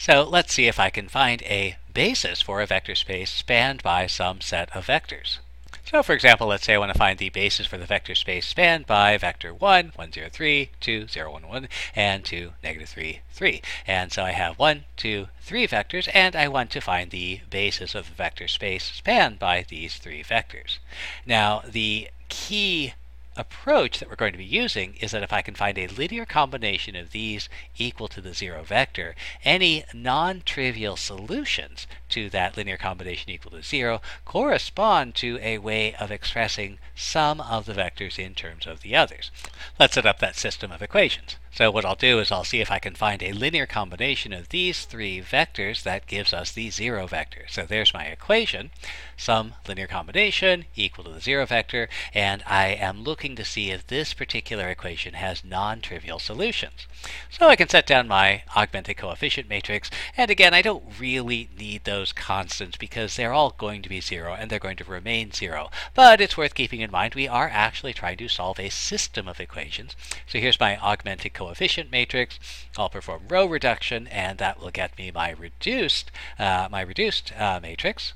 So let's see if I can find a basis for a vector space spanned by some set of vectors. So for example, let's say I want to find the basis for the vector space spanned by vector 1, 1, 0, 3, 2, 0, 1, 1, and 2, negative 3, 3. And so I have 1, 2, 3 vectors, and I want to find the basis of the vector space spanned by these three vectors. Now, the key approach that we're going to be using is that if I can find a linear combination of these equal to the zero vector, any non-trivial solutions to that linear combination equal to zero correspond to a way of expressing some of the vectors in terms of the others. Let's set up that system of equations. So what I'll do is I'll see if I can find a linear combination of these three vectors that gives us the zero vector. So there's my equation, some linear combination equal to the zero vector, and I am looking to see if this particular equation has non-trivial solutions. So I can set down my augmented coefficient matrix, and again, I don't really need those constants because they're all going to be zero and they're going to remain zero. But it's worth keeping in mind we are actually trying to solve a system of equations. So here's my augmented coefficient matrix. I'll perform row reduction, and that will get me my reduced, uh, my reduced uh, matrix.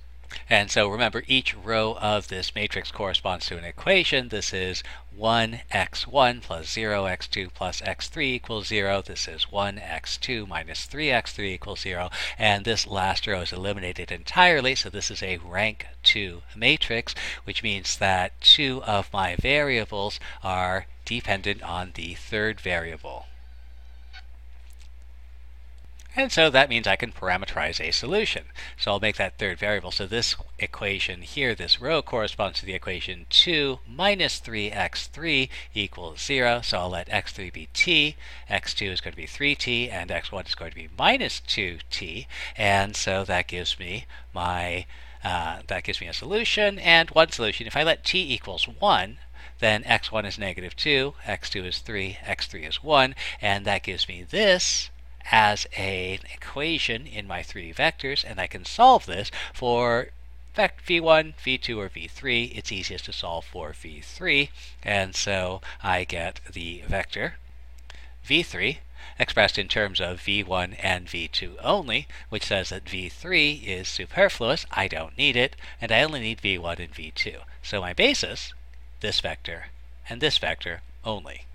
And so remember, each row of this matrix corresponds to an equation. This is 1x1 plus 0x2 plus x3 equals 0. This is 1x2 minus 3x3 equals 0. And this last row is eliminated entirely, so this is a rank 2 matrix, which means that two of my variables are dependent on the third variable. And so that means I can parameterize a solution. So I'll make that third variable. So this equation here, this row corresponds to the equation 2 minus 3x3 equals 0. So I'll let x3 be t, x2 is going to be 3t, and x1 is going to be minus 2t. And so that gives me my uh, that gives me a solution and one solution. If I let t equals 1, then x1 is negative 2, x2 is 3, x3 is 1, and that gives me this as an equation in my 3D vectors, and I can solve this for v1, v2, or v3. It's easiest to solve for v3, and so I get the vector v3 expressed in terms of v1 and v2 only, which says that v3 is superfluous, I don't need it, and I only need v1 and v2. So my basis, this vector, and this vector only.